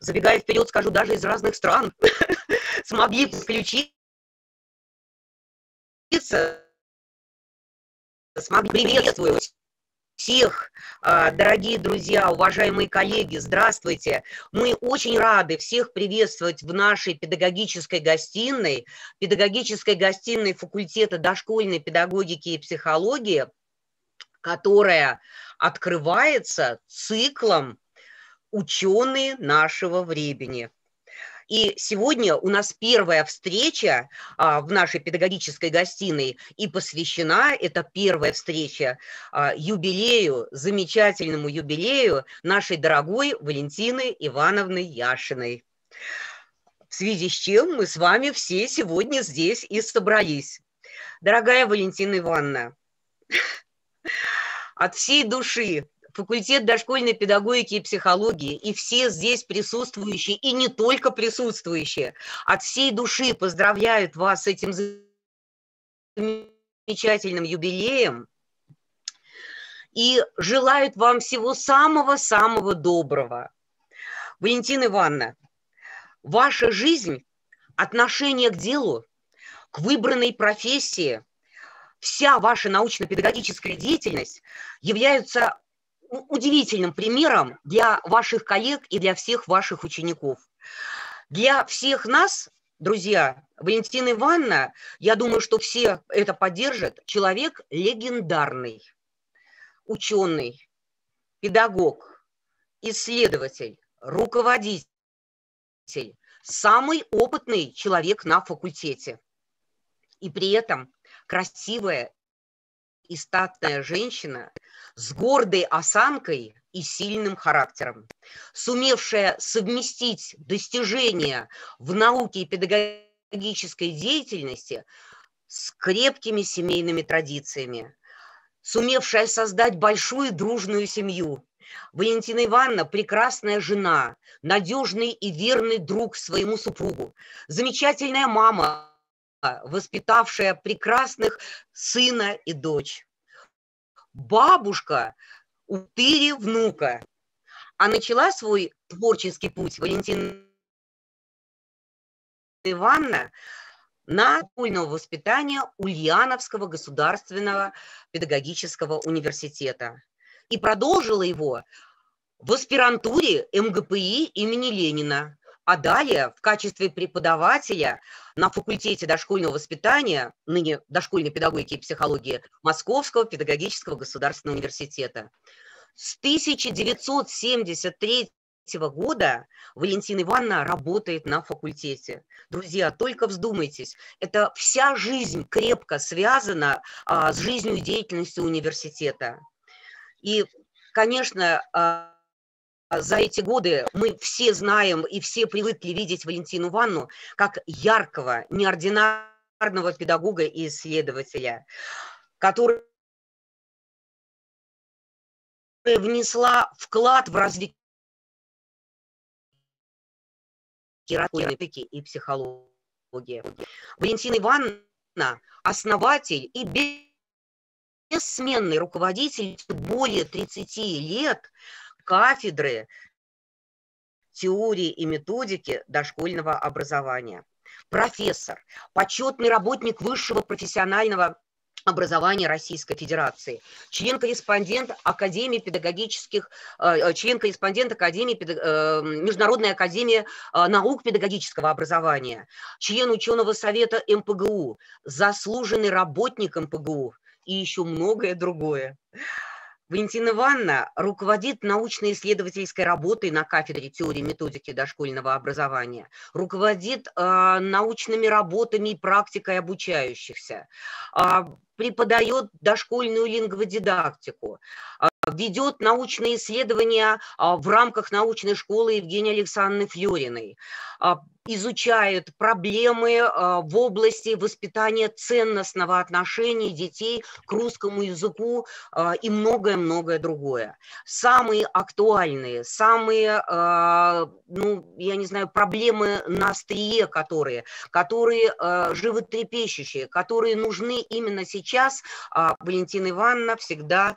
забегая вперед, скажу, даже из разных стран, смогли подключиться, смогли приветствовать всех, а, дорогие друзья, уважаемые коллеги, здравствуйте. Мы очень рады всех приветствовать в нашей педагогической гостиной, педагогической гостиной факультета дошкольной педагогики и психологии, которая открывается циклом «Ученые нашего времени». И сегодня у нас первая встреча а, в нашей педагогической гостиной и посвящена эта первая встреча а, юбилею, замечательному юбилею нашей дорогой Валентины Ивановны Яшиной. В связи с чем мы с вами все сегодня здесь и собрались. Дорогая Валентина Ивановна, от всей души факультет дошкольной педагогики и психологии, и все здесь присутствующие, и не только присутствующие, от всей души поздравляют вас с этим замечательным юбилеем и желают вам всего самого-самого доброго. Валентина Ивановна, ваша жизнь, отношение к делу, к выбранной профессии, вся ваша научно-педагогическая деятельность являются удивительным примером для ваших коллег и для всех ваших учеников. Для всех нас, друзья, Валентина Ивановна, я думаю, что все это поддержат, человек легендарный, ученый, педагог, исследователь, руководитель, самый опытный человек на факультете. И при этом красивая и статная женщина с гордой осанкой и сильным характером, сумевшая совместить достижения в науке и педагогической деятельности с крепкими семейными традициями, сумевшая создать большую дружную семью. Валентина Ивановна – прекрасная жена, надежный и верный друг своему супругу, замечательная мама, воспитавшая прекрасных сына и дочь. Бабушка у тыри внука. А начала свой творческий путь Валентина Ивановна на школьного воспитания Ульяновского государственного педагогического университета и продолжила его в аспирантуре МГПИ имени Ленина а далее в качестве преподавателя на факультете дошкольного воспитания, ныне дошкольной педагогики и психологии Московского педагогического государственного университета. С 1973 года Валентина Ивановна работает на факультете. Друзья, только вздумайтесь, это вся жизнь крепко связана а, с жизнью и деятельностью университета. И, конечно, а, за эти годы мы все знаем и все привыкли видеть Валентину Ванну как яркого, неординарного педагога и исследователя, который внесла вклад в развитие и психологии. Валентина Ивановна – основатель и бессменный руководитель более 30 лет – кафедры теории и методики дошкольного образования. Профессор, почетный работник высшего профессионального образования Российской Федерации, член-корреспондент Академии педагогических, э, член-корреспондент Академии, э, Международной Академии э, наук педагогического образования, член ученого совета МПГУ, заслуженный работник МПГУ и еще многое другое. Валентина Ивановна руководит научно-исследовательской работой на кафедре теории методики дошкольного образования, руководит э, научными работами и практикой обучающихся, э, преподает дошкольную лингводидактику, э, ведет научные исследования э, в рамках научной школы Евгении Александровны Флюриной, э, изучает проблемы э, в области воспитания ценностного отношения детей к русскому языку и многое-многое другое. Самые актуальные, самые, ну, я не знаю, проблемы на острие, которые, которые животрепещущие, которые нужны именно сейчас, Валентина Ивановна всегда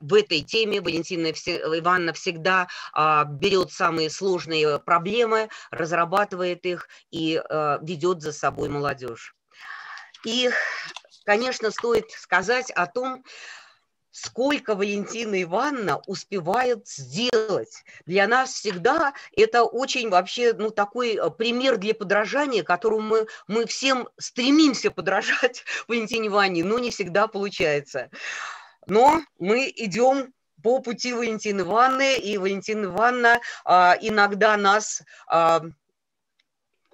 в этой теме Валентина Ивановна всегда а, берет самые сложные проблемы, разрабатывает их и а, ведет за собой молодежь. И, конечно, стоит сказать о том, сколько Валентина Ивановна успевает сделать. Для нас всегда это очень вообще ну, такой э, пример для подражания, которому мы, мы всем стремимся подражать Валентине Ивановне, но не всегда получается. Но мы идем по пути Валентины Ивановны, и Валентина Ивановна а, иногда нас а,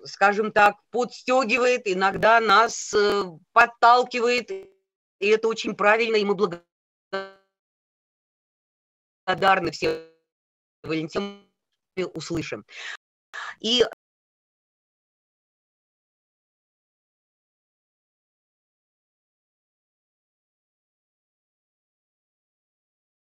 скажем так, подстегивает, иногда нас э, подталкивает, и это очень правильно, и мы благодарны благодарны все Валентине услышим. И